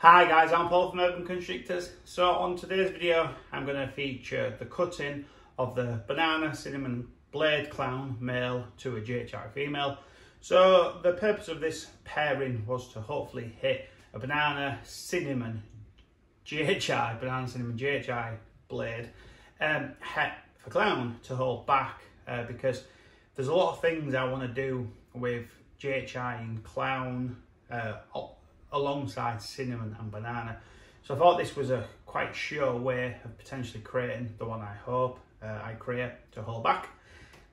Hi guys, I'm Paul from Urban Constrictors. So on today's video, I'm going to feature the cutting of the banana cinnamon blade clown male to a GHI female. So the purpose of this pairing was to hopefully hit a banana cinnamon GHI, banana cinnamon GHI blade um, for clown to hold back uh, because there's a lot of things I want to do with GHI and clown uh, alongside cinnamon and banana. So I thought this was a quite sure way of potentially creating the one I hope uh, I create to hold back.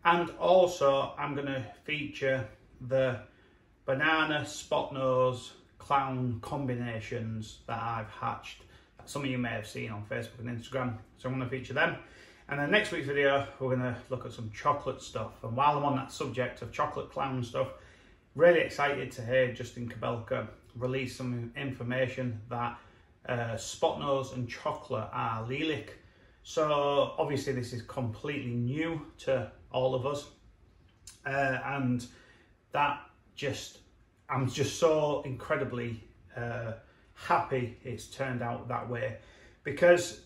And also I'm going to feature the banana spot nose clown combinations that I've hatched that some of you may have seen on Facebook and Instagram. So I'm going to feature them. And then next week's video, we're going to look at some chocolate stuff. And while I'm on that subject of chocolate clown stuff, really excited to hear Justin Kobylka release some information that uh, spot nose and chocolate are allelic. So obviously this is completely new to all of us. Uh, and that just, I'm just so incredibly uh, happy it's turned out that way because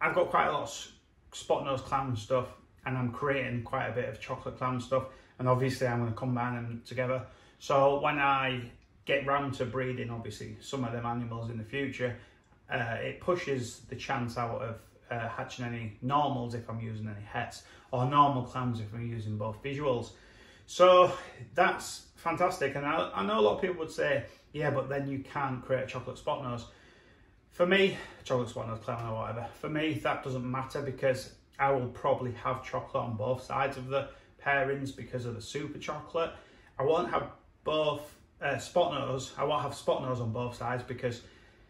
I've got quite a lot of spot nose clown stuff and I'm creating quite a bit of chocolate clown stuff and obviously I'm going to combine them together. So when I get round to breeding obviously some of them animals in the future, uh, it pushes the chance out of uh, hatching any normals if I'm using any hets or normal clowns if I'm using both visuals. So that's fantastic. And I, I know a lot of people would say, yeah, but then you can't create a chocolate spot nose. For me, chocolate spot nose, clown or whatever, for me that doesn't matter because I will probably have chocolate on both sides of the pairings because of the super chocolate. I won't have both uh, spot nose. I won't have spot nose on both sides because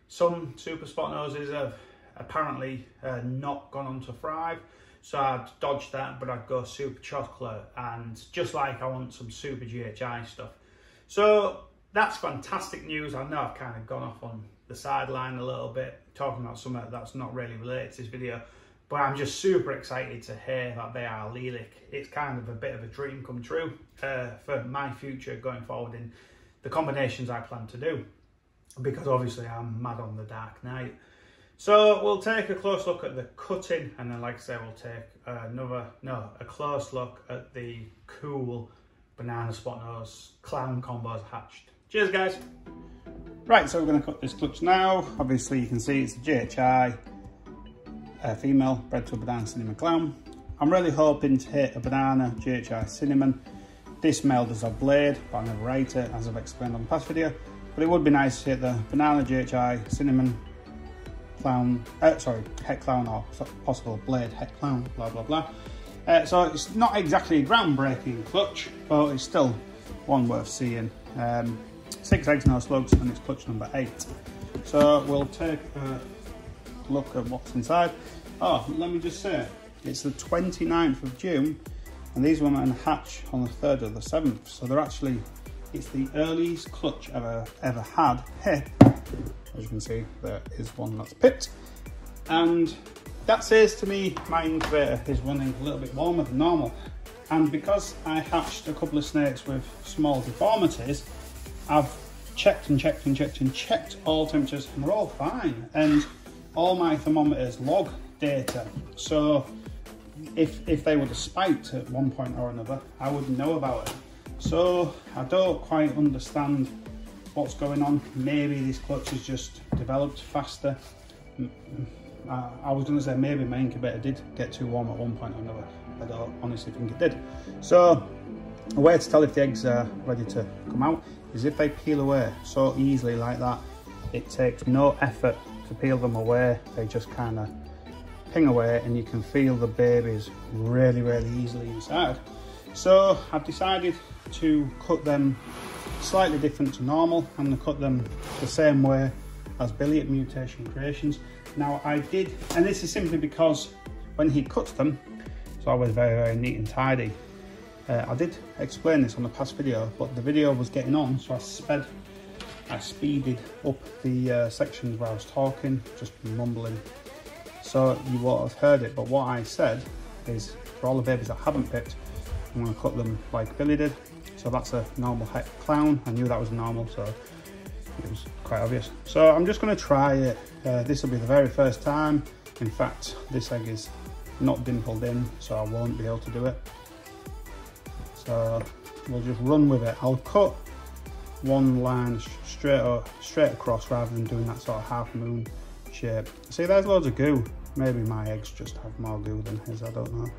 some super spot noses have apparently uh, not gone on to thrive. So I'd dodge that, but I'd go super chocolate and just like I want some super GHI stuff. So that's fantastic news. I know I've kind of gone off on the sideline a little bit, talking about something that's not really related to this video, but I'm just super excited to hear that they are allelic. It's kind of a bit of a dream come true uh, for my future going forward in the combinations I plan to do because obviously I'm mad on the Dark Knight. So we'll take a close look at the cutting and then like I say we'll take another, no, a close look at the cool banana spot nose clown combos hatched. Cheers guys! Right, so we're going to cut this clutch now. Obviously you can see it's a GHI a female bred to a banana cinnamon clown. I'm really hoping to hit a banana GHI cinnamon this male does have blade, but I never rate it, as I've explained on the past video. But it would be nice to hit the banana GHI, cinnamon, clown, uh, sorry, het clown or possible blade het clown, blah, blah, blah. Uh, so it's not exactly a groundbreaking clutch, but it's still one worth seeing. Um, six eggs, no slugs, and it's clutch number eight. So we'll take a look at what's inside. Oh, let me just say, it's the 29th of June and these women hatch on the 3rd or the 7th so they're actually it's the earliest clutch ever ever had. Here as you can see there is one that's pipped and that says to me my incubator is running a little bit warmer than normal. And because I hatched a couple of snakes with small deformities I've checked and checked and checked and checked all temperatures and we're all fine. And all my thermometers log data. So if, if they would have spiked at one point or another, I wouldn't know about it. So I don't quite understand what's going on. Maybe this clutch has just developed faster. Mm, mm, I was going to say maybe my incubator did get too warm at one point or another. I don't honestly think it did. So a way to tell if the eggs are ready to come out is if they peel away so easily like that, it takes no effort to peel them away. They just kind of away and you can feel the babies really, really easily inside. So I've decided to cut them slightly different to normal. I'm gonna cut them the same way as Billy at Mutation Creations. Now I did, and this is simply because when he cuts them, it's always very, very neat and tidy. Uh, I did explain this on the past video, but the video was getting on, so I sped, I speeded up the uh, sections where I was talking, just mumbling so you won't have heard it, but what I said is for all the babies that haven't picked, I'm to cut them like Billy did. So that's a normal het clown. I knew that was normal, so it was quite obvious. So I'm just going to try it. Uh, this will be the very first time. In fact, this egg is not dimpled in, so I won't be able to do it. So we'll just run with it. I'll cut one line straight up, straight across rather than doing that sort of half moon shape. See, there's loads of goo. Maybe my eggs just have more goo than his, I don't know.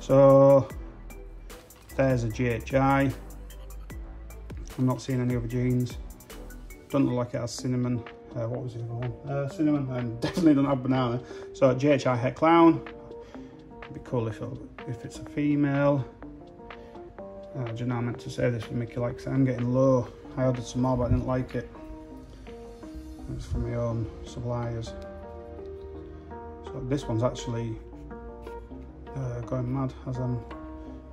So there's a GHI. I'm not seeing any other genes. Doesn't look like it has cinnamon. Uh, what was the other one? Uh, cinnamon and definitely don't have banana. So GHI het clown. It'd be cool if, if it's a female. Uh, you know I meant to say this for Mickey like I'm getting low. I ordered some more but I didn't like it. It's from my own suppliers. So this one's actually uh, going mad as I'm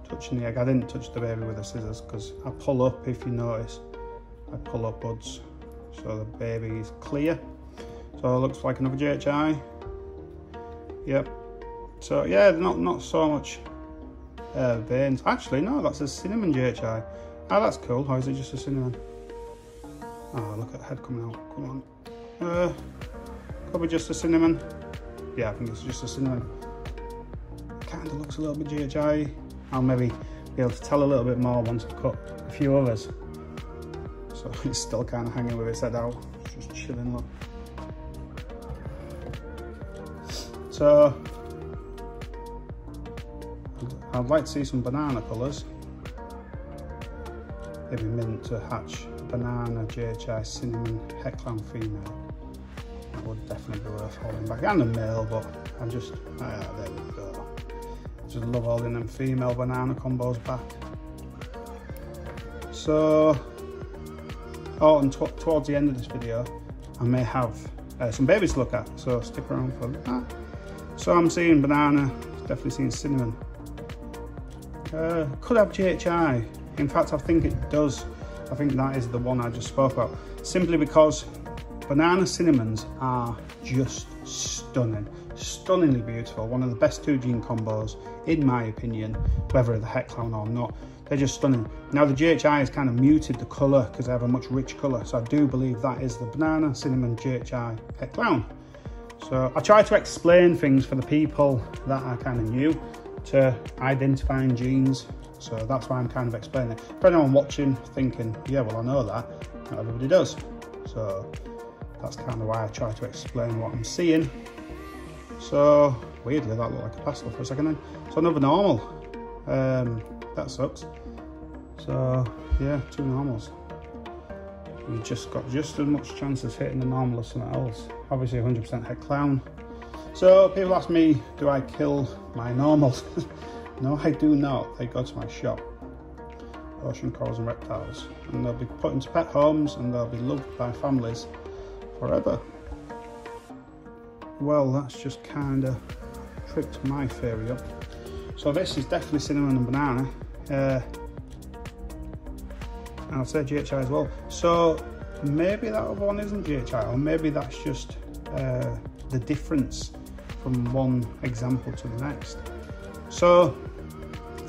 touching the egg. I didn't touch the baby with the scissors because I pull up, if you notice, I pull up buds. So the baby is clear. So it looks like another GHI. Yep. So yeah, not not so much uh, veins. Actually, no, that's a cinnamon GHI. Oh, that's cool. How is it just a cinnamon? Oh, look at the head coming out. Come on. Uh, could be just a cinnamon. Yeah, I think it's just a cinnamon. Kind of looks a little bit GHI. I'll maybe be able to tell a little bit more once I've cut a few others. So it's still kind of hanging with its head out. Just chilling, look. So I'd like to see some banana colours. Maybe mint to hatch banana, GHI, cinnamon, het female. Would definitely be worth holding back. And a male, but I'm just, ah, there we go. Just love holding them female banana combos back. So, oh, and towards the end of this video, I may have uh, some babies to look at, so stick around for that. So I'm seeing banana, definitely seeing cinnamon. Uh, could have GHI. In fact, I think it does. I think that is the one I just spoke about. Simply because banana cinnamons are just stunning. Stunningly beautiful. One of the best two gene combos, in my opinion, whether the het clown or not. They're just stunning. Now the GHI has kind of muted the colour because they have a much rich colour. So I do believe that is the banana, cinnamon, GHI, het clown. So I try to explain things for the people that are kind of new to identifying genes. So that's why I'm kind of explaining it. For anyone watching thinking, yeah, well, I know that, not everybody does. So that's kind of why I try to explain what I'm seeing. So weirdly, that looked like a pastel for a second then. So another normal. Um, that sucks. So yeah, two normals. You just got just as much chance as hitting the normal as something else. Obviously 100% het clown. So people ask me, do I kill my normals? no, I do not. They go to my shop, Ocean Corals and Reptiles, and they'll be put into pet homes and they'll be loved by families forever. Well, that's just kind of tripped my theory up. So this is definitely cinnamon and banana. Uh, and I'll say GHI as well. So maybe that other one isn't GHI, or maybe that's just uh, the difference from one example to the next. So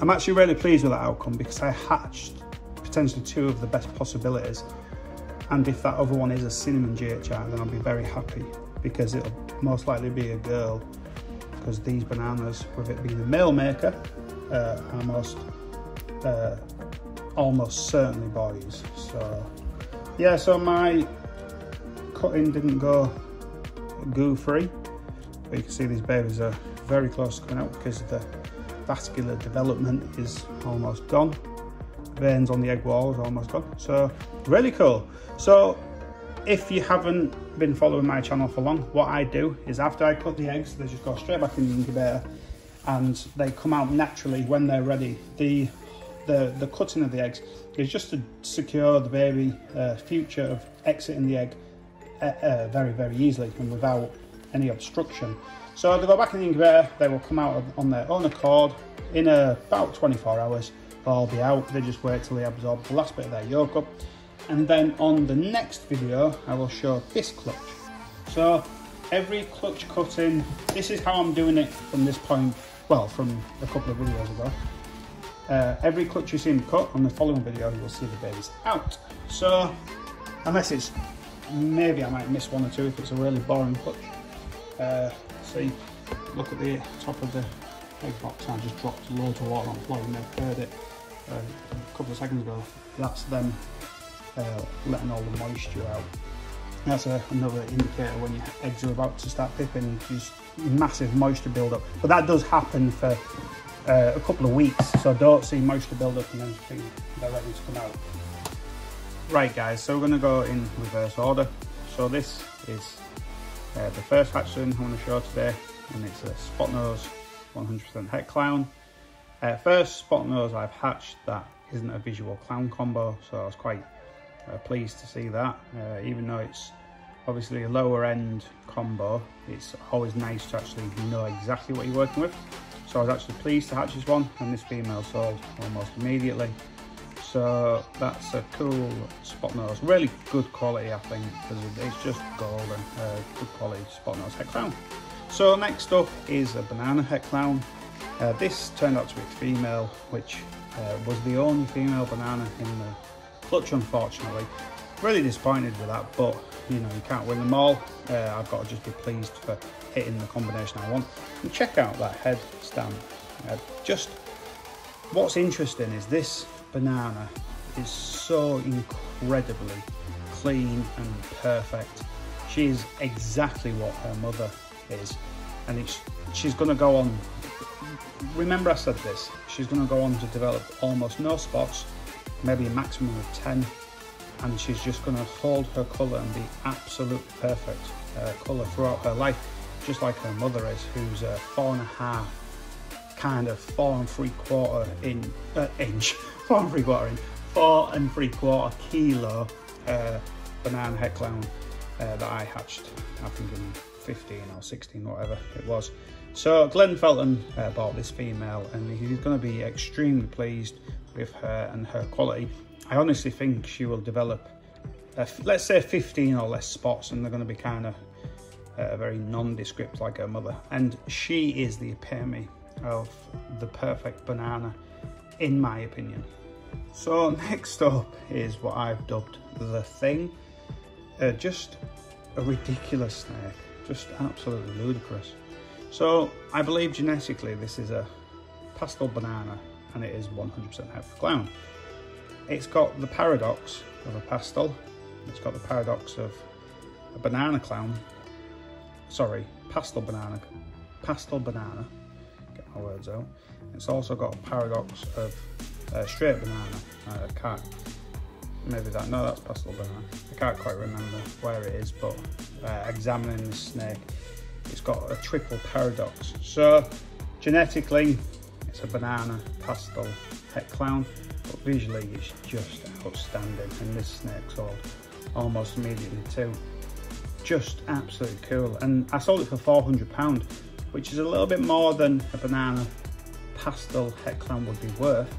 I'm actually really pleased with that outcome because I hatched potentially two of the best possibilities. And if that other one is a cinnamon GHI, then I'll be very happy because it'll most likely be a girl because these bananas, with it being a male maker, uh, are most, uh, almost certainly boys. So yeah, so my cutting didn't go goo free. But you can see these babies are very close to coming out because the vascular development is almost gone. Veins on the egg walls almost gone. So really cool. So if you haven't been following my channel for long, what I do is after I cut the eggs, they just go straight back in the incubator and they come out naturally when they're ready. The the, the cutting of the eggs is just to secure the baby uh, future of exiting the egg uh, uh, very, very easily and without any obstruction. So they go back in the incubator, they will come out on their own accord in about 24 hours. They'll be out, they just wait till they absorb the last bit of their yolk up. And then on the next video, I will show this clutch. So every clutch cutting, this is how I'm doing it from this point, well, from a couple of videos ago. Uh, every clutch you see me cut on the following video, you'll see the babies out. So unless it's, maybe I might miss one or two if it's a really boring clutch. Uh, see, look at the top of the egg box, I just dropped loads of water on the floor, you have heard it uh, a couple of seconds ago. That's them uh, letting all the moisture out. That's a, another indicator when your eggs are about to start pipping, just massive moisture build-up. But that does happen for uh, a couple of weeks, so don't see moisture build up and then think they're ready to come out. Right guys, so we're going to go in reverse order. So this is uh, the first hatchling I want to show today, and it's a spot nose 100% het clown. First spot nose I've hatched that isn't a visual clown combo, so I was quite uh, pleased to see that. Uh, even though it's obviously a lower end combo, it's always nice to actually know exactly what you're working with. So I was actually pleased to hatch this one and this female sold almost immediately. So that's a cool spot nose, really good quality I think, because it's just golden, uh, good quality spot nose het clown. So next up is a banana het clown. Uh, this turned out to be female, which uh, was the only female banana in the clutch unfortunately. Really disappointed with that, but you know, you can't win them all. Uh, I've got to just be pleased for hitting the combination I want. And check out that head stamp. Uh, just what's interesting is this banana is so incredibly clean and perfect. She is exactly what her mother is. And she's going to go on, remember I said this, she's going to go on to develop almost no spots, maybe a maximum of 10 and she's just going to hold her colour and be absolutely perfect uh, colour throughout her life, just like her mother is, who's a four and a half, kind of four and three quarter in, uh, inch, four and three quarter inch, four and three quarter kilo uh, banana head clown uh, that I hatched, I think in 15 or 16, whatever it was. So Glenn Felton uh, bought this female and he's going to be extremely pleased with her and her quality. I honestly think she will develop, uh, let's say 15 or less spots and they're going to be kind of uh, very nondescript like her mother. And she is the epitome of the perfect banana, in my opinion. So next up is what I've dubbed the thing. Uh, just a ridiculous snake, just absolutely ludicrous. So I believe genetically this is a pastel banana and it is 100% het clown. It's got the paradox of a pastel. It's got the paradox of a banana clown. Sorry, pastel banana. Pastel banana. Get my words out. It's also got a paradox of a straight banana. I can't, maybe that, no that's pastel banana. I can't quite remember where it is, but uh, examining the snake, it's got a triple paradox. So genetically, it's a banana pastel het clown but visually it's just outstanding and this snake sold almost immediately too just absolutely cool and I sold it for 400 pound which is a little bit more than a banana pastel het clown would be worth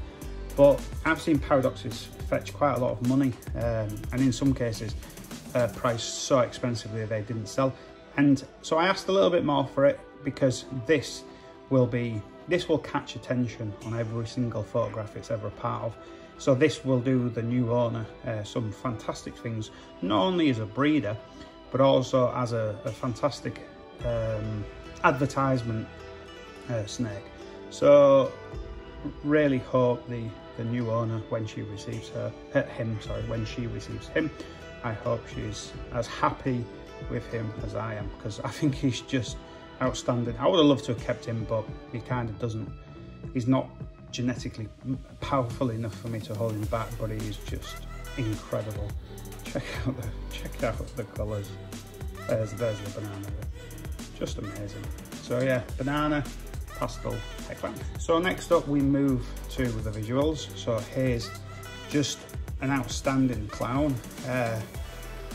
but I've seen paradoxes fetch quite a lot of money um, and in some cases uh, priced so expensively they didn't sell and so I asked a little bit more for it because this will be this will catch attention on every single photograph it's ever a part of. So this will do the new owner uh, some fantastic things, not only as a breeder, but also as a, a fantastic um, advertisement uh, snake. So really hope the, the new owner, when she receives her, uh, him, sorry, when she receives him, I hope she's as happy with him as I am, because I think he's just outstanding. I would have loved to have kept him, but he kind of doesn't. He's not genetically powerful enough for me to hold him back, but he is just incredible. Check out the check out the colours. There's there's the banana. Just amazing. So yeah, banana, pastel, eggplant. So next up we move to the visuals. So here's just an outstanding clown. Uh,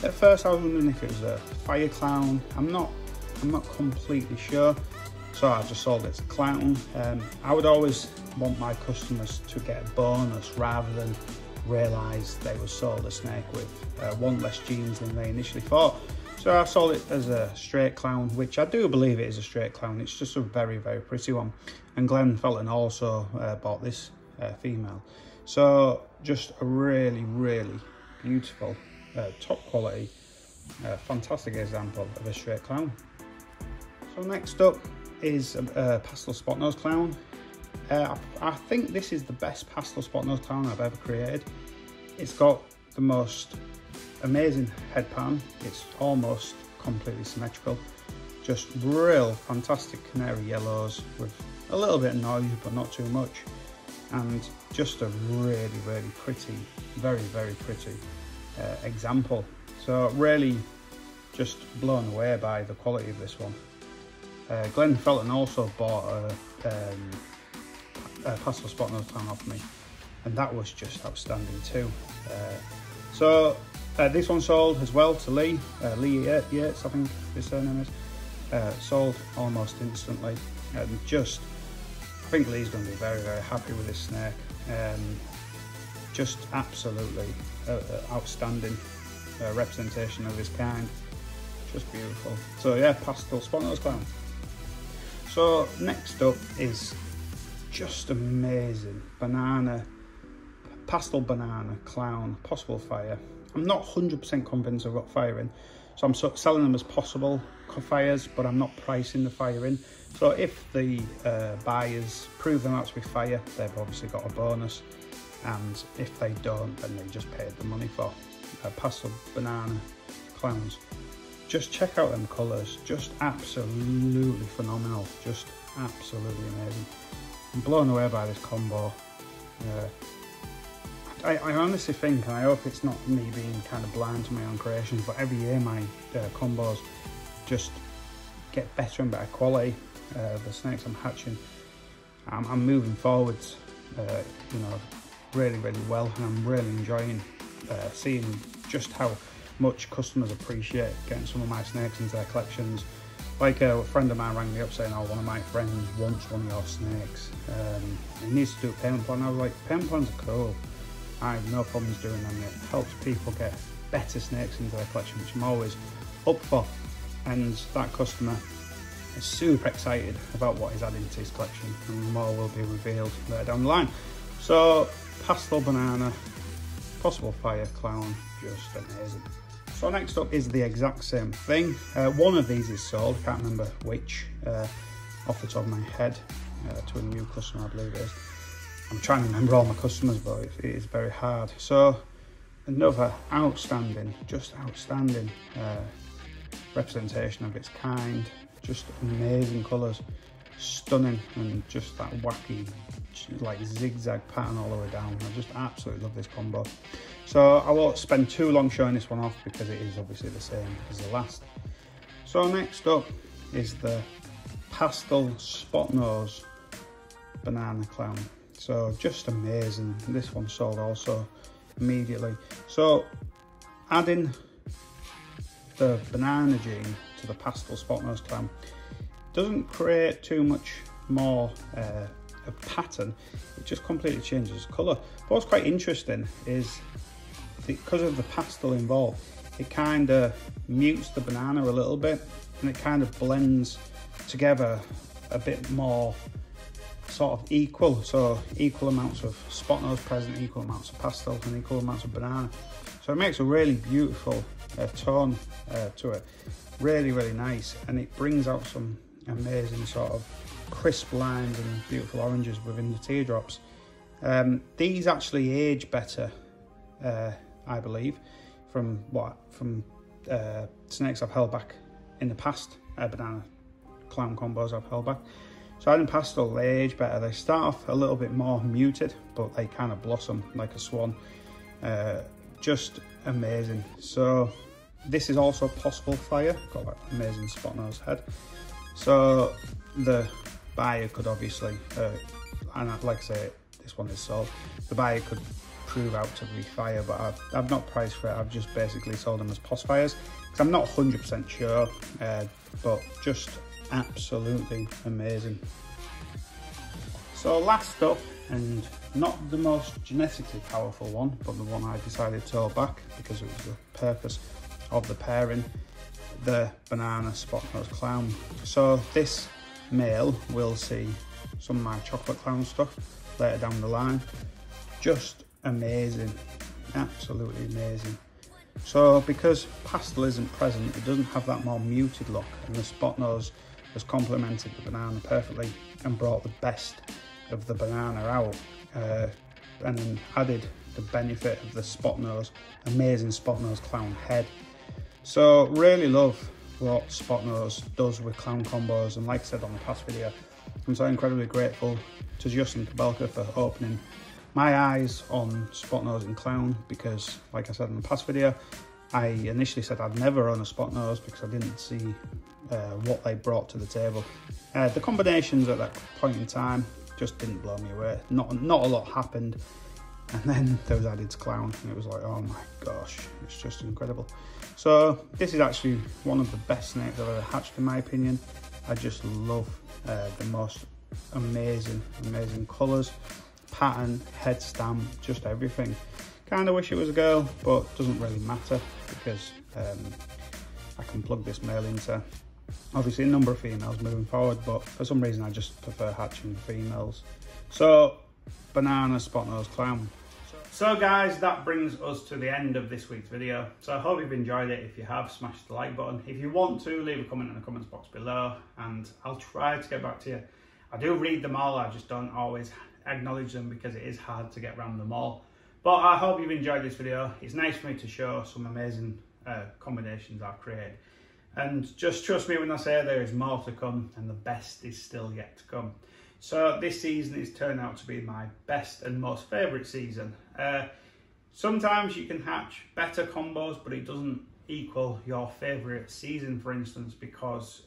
at first I was wondering if it was a fire clown. I'm not I'm not completely sure. So I just sold it to Clown. Um, I would always want my customers to get a bonus rather than realise they were sold a snake with uh, one less genes than they initially thought. So I sold it as a straight clown, which I do believe it is a straight clown. It's just a very, very pretty one. And Glenn Felton also uh, bought this uh, female. So just a really, really beautiful uh, top quality, uh, fantastic example of a straight clown. So next up is a, a pastel spot nose clown. Uh, I, I think this is the best pastel spot nose clown I've ever created. It's got the most amazing head pan. It's almost completely symmetrical. Just real fantastic canary yellows with a little bit of noise, but not too much. And just a really, really pretty, very, very pretty uh, example. So really just blown away by the quality of this one. Uh, Glenn Felton also bought a, um, a pastel spot nose clown off me and that was just outstanding too. Uh, so uh, this one sold as well to Lee, uh, Lee Yates I think his surname is, uh, sold almost instantly and just, I think Lee's going to be very very happy with this snake. Um, just absolutely uh, uh, outstanding representation of his kind, just beautiful. So yeah, pastel spot clown. So next up is just amazing banana pastel banana, clown, possible fire. I'm not 100% convinced I've got fire in, so I'm selling them as possible fires, but I'm not pricing the fire in. So if the uh, buyers prove them out to be fire, they've obviously got a bonus, and if they don't, then they just paid the money for uh, pastel banana clowns. Just check out them colours, just absolutely phenomenal, just absolutely amazing. I'm blown away by this combo. Uh, I, I, honestly think, and I hope it's not me being kind of blind to my own creations, but every year my uh, combos just get better and better quality. Uh, the snakes I'm hatching, I'm, I'm moving forwards, uh, you know, really, really well, and I'm really enjoying uh, seeing just how much customers appreciate getting some of my snakes into their collections. Like uh, a friend of mine rang me up saying, oh, one of my friends wants one of your snakes. Um, he needs to do a payment plan. I was like, payment plans are cool I have no problems doing them. It helps people get better snakes into their collection, which I'm always up for. And that customer is super excited about what he's adding to his collection, and more will be revealed later down the line. So, pastel banana, possible fire clown, just amazing. So next up is the exact same thing. Uh, one of these is sold, can't remember which, uh, off the top of my head, uh, to a new customer I believe it is. I'm trying to remember all my customers, but it is very hard. So another outstanding, just outstanding uh, representation of its kind. Just amazing colours, stunning, and just that wacky, like zigzag pattern all the way down. I just absolutely love this combo. So I won't spend too long showing this one off because it is obviously the same as the last. So next up is the pastel spot nose banana clown. So just amazing. This one sold also immediately. So adding the banana gene to the pastel spot nose clown doesn't create too much more uh, a pattern. It just completely changes colour. But what's quite interesting is because of the pastel involved, it kind of mutes the banana a little bit and it kind of blends together a bit more sort of equal, so equal amounts of spot nose present, equal amounts of pastel and equal amounts of banana. So it makes a really beautiful uh, tone uh, to it, really, really nice. And it brings out some amazing sort of crisp lines and beautiful oranges within the teardrops. Um, these actually age better, uh, I believe, from what from uh, snakes I've held back in the past, uh, banana clown combos I've held back. So adding pastel, they age better. They start off a little bit more muted, but they kind of blossom like a swan. Uh, just amazing. So this is also possible fire. Got that amazing spot nose head. So the buyer could obviously, uh, and like I say, this one is sold. The buyer could prove out to be fire, but I've, I've not priced for it. I've just basically sold them as post fires because I'm not 100% sure, uh, but just absolutely amazing. So last up, and not the most genetically powerful one, but the one I decided to hold back because it was the purpose of the pairing, the banana spot nose clown. So this male will see some of my chocolate clown stuff later down the line. Just amazing, absolutely amazing. So because pastel isn't present, it doesn't have that more muted look and the spot nose has complemented the banana perfectly and brought the best of the banana out uh, and added the benefit of the spot nose, amazing spot nose clown head. So really love what spot nose does with clown combos and like I said on the past video, I'm so incredibly grateful to Justin Kobylka for opening my eyes on spot nose and clown because like I said in the past video, I initially said I'd never own a spot nose because I didn't see uh, what they brought to the table. Uh, the combinations at that point in time just didn't blow me away. Not not a lot happened, and then there was added clown, and it was like, oh my gosh, it's just incredible. So this is actually one of the best snakes I've ever hatched, in my opinion. I just love uh, the most amazing, amazing colours, pattern, head stamp, just everything. Kind of wish it was a girl, but doesn't really matter because um, I can plug this male into obviously a number of females moving forward, but for some reason I just prefer hatching females. So, banana spot nose clown. So guys, that brings us to the end of this week's video. So I hope you've enjoyed it. If you have, smash the like button. If you want to, leave a comment in the comments box below and I'll try to get back to you. I do read them all, I just don't always acknowledge them because it is hard to get around them all. But I hope you've enjoyed this video. It's nice for me to show some amazing uh, combinations I've created. And just trust me when I say there is more to come and the best is still yet to come. So this season has turned out to be my best and most favourite season. Uh, sometimes you can hatch better combos, but it doesn't equal your favourite season, for instance, because,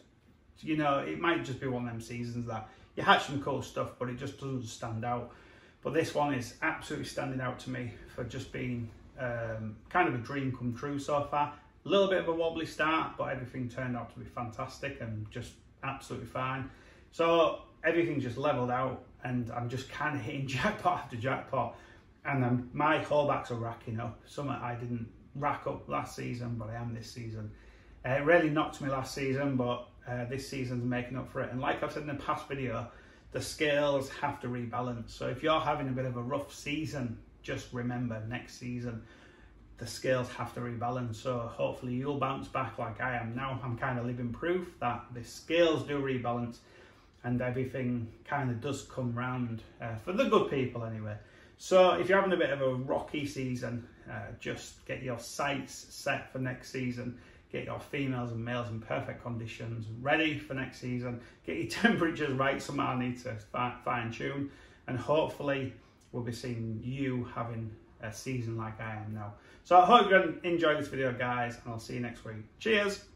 you know, it might just be one of them seasons that you hatch some cool stuff, but it just doesn't stand out. But this one is absolutely standing out to me for just being um, kind of a dream come true so far. A little bit of a wobbly start, but everything turned out to be fantastic and just absolutely fine. So everything just leveled out and I'm just kind of hitting jackpot after jackpot. And then my callbacks are racking up. Some I didn't rack up last season, but I am this season. Uh, it really knocked me last season, but uh, this season's making up for it. And like I've said in the past video, the scales have to rebalance. So if you're having a bit of a rough season, just remember next season the scales have to rebalance. So hopefully you'll bounce back like I am now. I'm kind of living proof that the scales do rebalance and everything kind of does come round uh, for the good people anyway. So if you're having a bit of a rocky season, uh, just get your sights set for next season. Get your females and males in perfect conditions, ready for next season. Get your temperatures right, some I need to fine tune. And hopefully we'll be seeing you having a season like I am now. So I hope you enjoyed this video, guys, and I'll see you next week. Cheers!